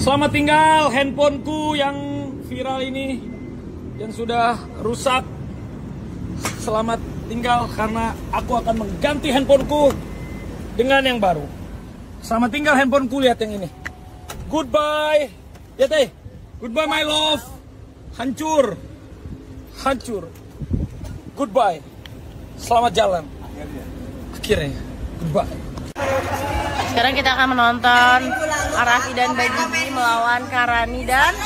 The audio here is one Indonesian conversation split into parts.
Selamat tinggal handphoneku yang viral ini yang sudah rusak. Selamat tinggal karena aku akan mengganti handphoneku dengan yang baru. Selamat tinggal handphoneku lihat yang ini. Goodbye. Ya teh. Goodbye my love. Hancur. Hancur. Goodbye. Selamat jalan. Akhirnya. Goodbye. Sekarang kita akan menonton Arafi dan Bagigi melawan Karani dan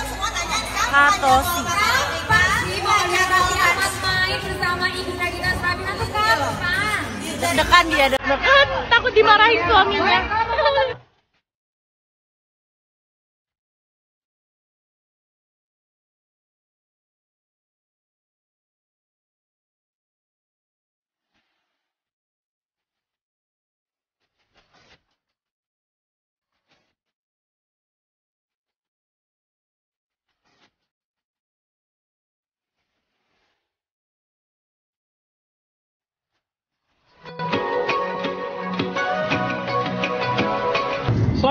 Katosi. Deg-degan dia, deg-degan. Takut dimarahin suaminya.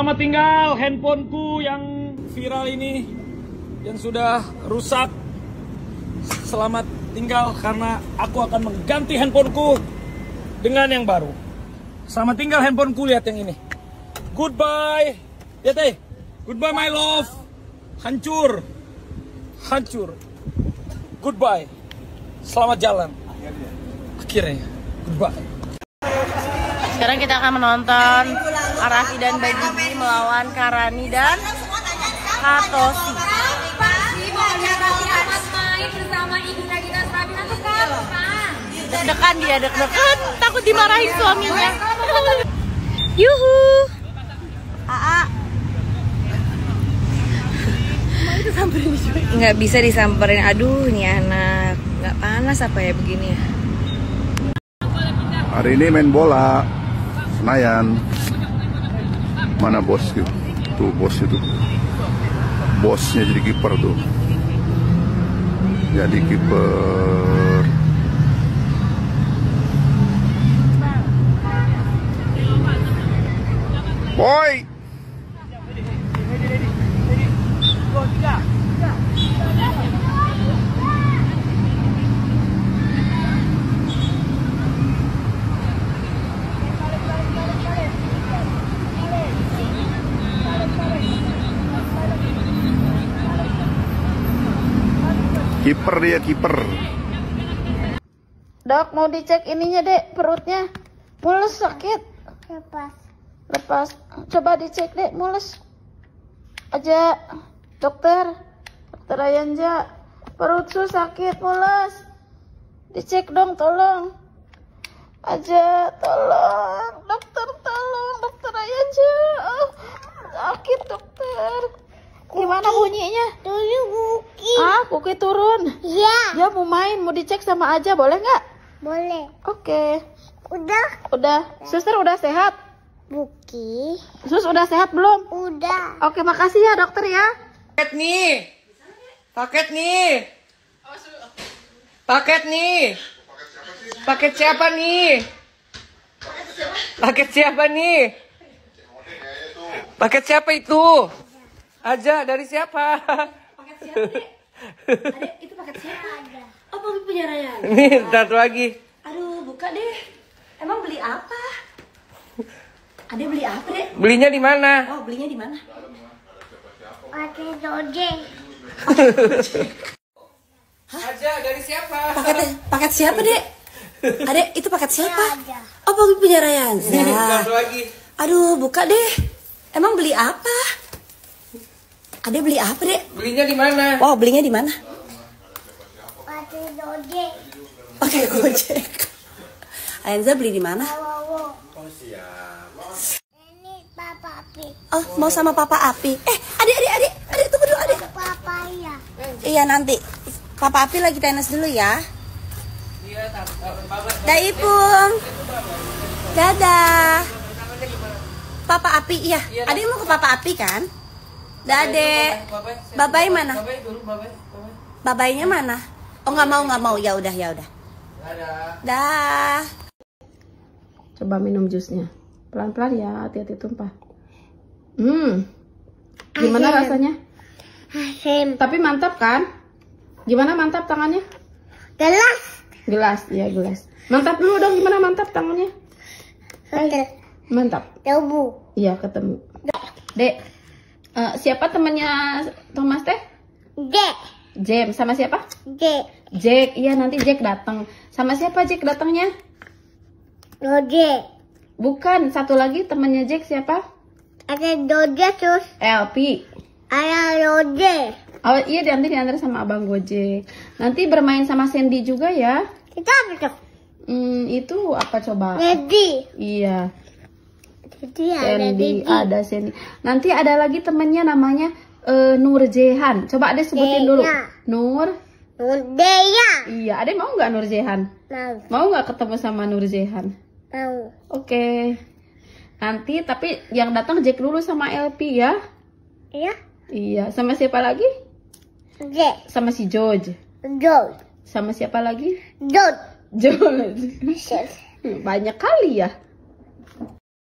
Selamat tinggal handphoneku yang viral ini yang sudah rusak. Selamat tinggal karena aku akan mengganti handphoneku dengan yang baru. Selamat tinggal handphoneku lihat yang ini. Goodbye. Ya teh. Goodbye my love. Hancur. Hancur. Goodbye. Selamat jalan. Akhirnya. Goodbye. Sekarang kita akan menonton Arafi dan Bagigi melawan Karani dan Katosi. Deg-degan dia, deg-degan. Takut dimarahin suaminya. Yuhu. Aa. nggak bisa disamperin aduh nih anak nggak panas apa ya begini ya Hari ini main bola Senayan. Mana bos tuh? Tuh bos itu. Bosnya jadi kiper tuh. Jadi kiper. Boy. Kiper dia kiper. Dok, mau dicek ininya, Dek, perutnya. Mules sakit. Lepas. Lepas. Coba dicek, Dek, mules. Aja, dokter. Dokter Ayanja. Perut su sakit, mules. Dicek dong, tolong. Aja, tolong. Dokter, tolong. Dokter Ayanja. Oh, sakit, dokter. Gimana bunyinya? Dulu Kuki turun. Ya, Dia mau main, mau dicek sama aja, boleh nggak? boleh. Oke. Udah, Udah. Suster udah sehat? buki. Sus udah sehat belum? Udah. Oke, makasih ya dokter ya. Paket nih. Paket nih. Paket nih. Paket siapa nih? Paket siapa nih? Paket siapa itu? Aja dari siapa? Itu paket siapa? Oh, paket punya Ryan. Nih, satu lagi. Aduh, buka deh. Emang beli apa? Ade beli apa deh? Belinya di mana? Oh, belinya di mana? Pakai dojeng. Aja dari siapa? Paket paket siapa deh? Ade, itu paket siapa? Ada. Oh, paket punya Nah. satu lagi. Aduh, buka deh. Emang beli apa? Ade beli apa deh? Belinya di mana? Oh, belinya di mana? Pakai dojeng. Pakai Gojek. Beli di mana? Wow, Ini papa api. Oh, mau sama Papa Api. Eh, adik, adik, adik, adik, tunggu dulu, adik. Papa ya. Iya nanti. Papa Api lagi tenis dulu ya. Dah Ipung. Dadah. Papa Api, iya. Adik mau ke Papa Api kan? Dade. Babai mana? Babainya mana? Oh nggak mau nggak mau ya udah ya udah. Dah. Coba minum jusnya. Pelan-pelan ya, hati-hati tumpah. Hmm. Gimana rasanya? Asim. Tapi mantap kan? Gimana mantap tangannya? Gelas. Gelas, ya gelas. Mantap dulu dong, gimana mantap tangannya? Oke. Mantap. Tubuh. Iya, ketemu. Dek, eh, siapa temannya Thomas teh? Dek. James sama siapa? Dek. Jack. Iya, nanti Jack datang. Sama siapa Jack datangnya? Dode. Bukan, satu lagi temannya Jack siapa? Ada Dode terus. LP. Ada Dode. Oh iya nanti diantar sama abang Gojek. Nanti bermain sama Sandy juga ya. Kita apa tuh? Hmm, itu apa coba? Lady. Iya, Jadi ada Sandy, Didi. ada Sandy. Nanti ada lagi temennya namanya eh, Nur Jehan. Coba ada sebutin dulu. Iya. Nur. Deya. Iya, ada mau nggak Nur Jehan? Mau. Mau nggak ketemu sama Nur Jehan? Mau. Oke. Nanti tapi yang datang Jack dulu sama LP ya. Ya. Iya, sama siapa lagi? Dek. Sama si George. Dod. Sama siapa lagi? Dod. George. Banyak kali ya.